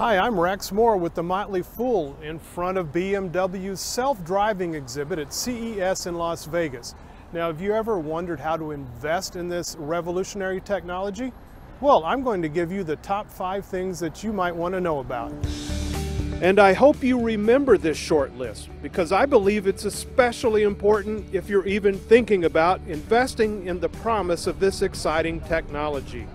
Hi, I'm Rex Moore with the Motley Fool in front of BMW's self-driving exhibit at CES in Las Vegas. Now, have you ever wondered how to invest in this revolutionary technology? Well, I'm going to give you the top five things that you might want to know about. And I hope you remember this short list because I believe it's especially important if you're even thinking about investing in the promise of this exciting technology.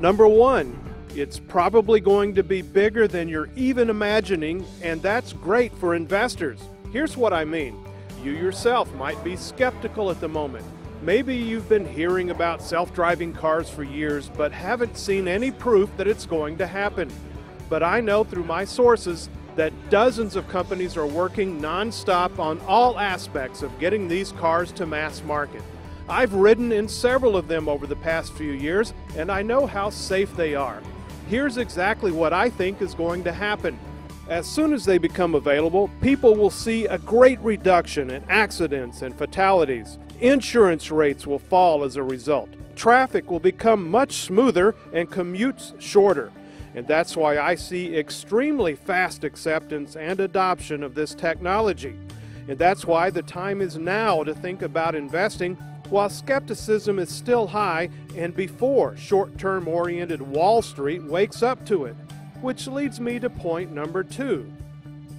Number one, it's probably going to be bigger than you're even imagining, and that's great for investors. Here's what I mean you yourself might be skeptical at the moment. Maybe you've been hearing about self driving cars for years, but haven't seen any proof that it's going to happen. But I know through my sources that dozens of companies are working nonstop on all aspects of getting these cars to mass market. I've ridden in several of them over the past few years, and I know how safe they are. Here's exactly what I think is going to happen. As soon as they become available, people will see a great reduction in accidents and fatalities. Insurance rates will fall as a result. Traffic will become much smoother and commutes shorter. And that's why I see extremely fast acceptance and adoption of this technology. And that's why the time is now to think about investing while skepticism is still high and before short term oriented Wall Street wakes up to it. Which leads me to point number two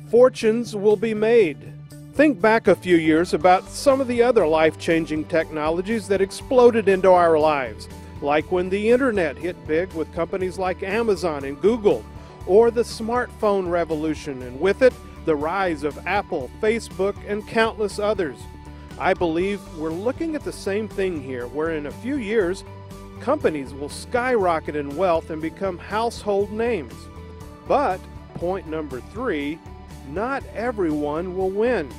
fortunes will be made. Think back a few years about some of the other life changing technologies that exploded into our lives like when the internet hit big with companies like Amazon and Google, or the smartphone revolution, and with it, the rise of Apple, Facebook, and countless others. I believe we're looking at the same thing here, where in a few years, companies will skyrocket in wealth and become household names. But, point number three, not everyone will win.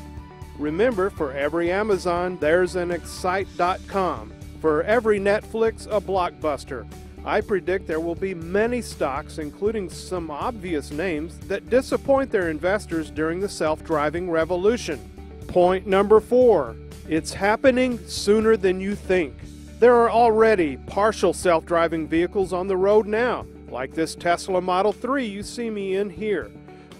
Remember, for every Amazon, there's an Excite.com. For every Netflix, a blockbuster. I predict there will be many stocks, including some obvious names, that disappoint their investors during the self driving revolution. Point number four it's happening sooner than you think. There are already partial self driving vehicles on the road now, like this Tesla Model 3 you see me in here.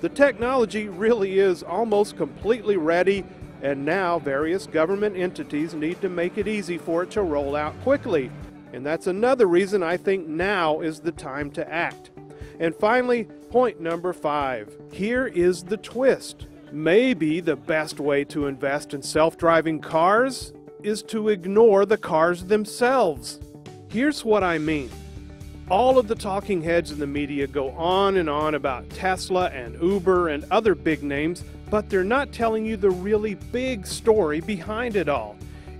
The technology really is almost completely ready and now various government entities need to make it easy for it to roll out quickly. And that's another reason I think now is the time to act. And finally, point number five. Here is the twist. Maybe the best way to invest in self driving cars is to ignore the cars themselves. Here's what I mean. All of the talking heads in the media go on and on about Tesla and Uber and other big names but they're not telling you the really big story behind it all.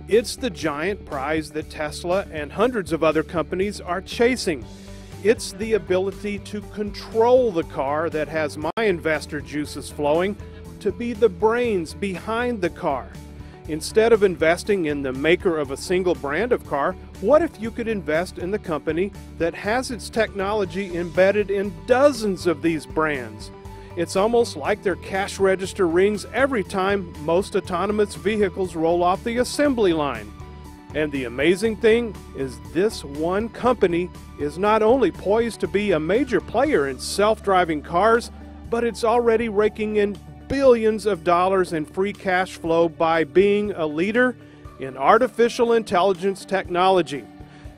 It's the giant prize that Tesla and hundreds of other companies are chasing. It's the ability to control the car that has my investor juices flowing, to be the brains behind the car. Instead of investing in the maker of a single brand of car, what if you could invest in the company that has its technology embedded in dozens of these brands? It's almost like their cash register rings every time most autonomous vehicles roll off the assembly line. And the amazing thing is, this one company is not only poised to be a major player in self driving cars, but it's already raking in billions of dollars in free cash flow by being a leader in artificial intelligence technology.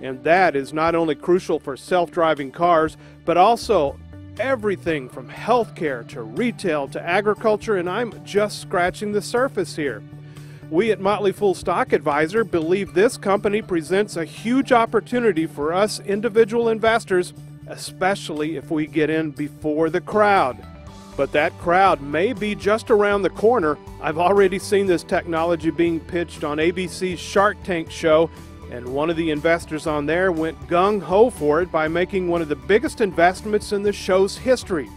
And that is not only crucial for self driving cars, but also everything from healthcare to retail to agriculture, and I'm just scratching the surface here. We at Motley Fool Stock Advisor believe this company presents a huge opportunity for us individual investors, especially if we get in before the crowd. But that crowd may be just around the corner. I've already seen this technology being pitched on ABC's Shark Tank show and one of the investors on there went gung ho for it by making one of the biggest investments in the show's history.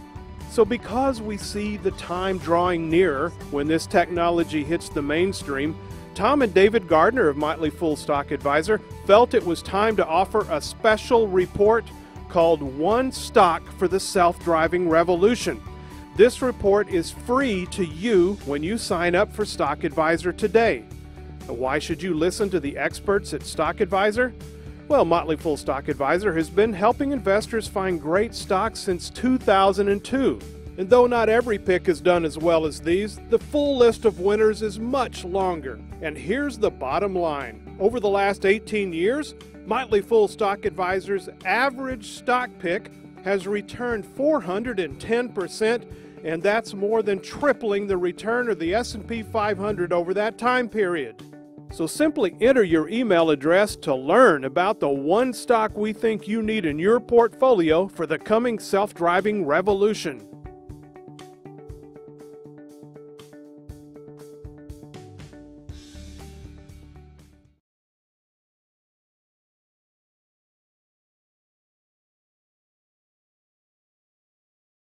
So, because we see the time drawing nearer when this technology hits the mainstream, Tom and David Gardner of Motley Fool Stock Advisor felt it was time to offer a special report called One Stock for the Self Driving Revolution. This report is free to you when you sign up for Stock Advisor today. Why should you listen to the experts at Stock Advisor? Well, Motley Fool Stock Advisor has been helping investors find great stocks since 2002. And though not every pick is done as well as these, the full list of winners is much longer. And here's the bottom line. Over the last 18 years, Motley Fool Stock Advisor's average stock pick has returned 410%, and that's more than tripling the return of the S&P 500 over that time period. So simply enter your email address to learn about the one stock we think you need in your portfolio for the coming self-driving revolution.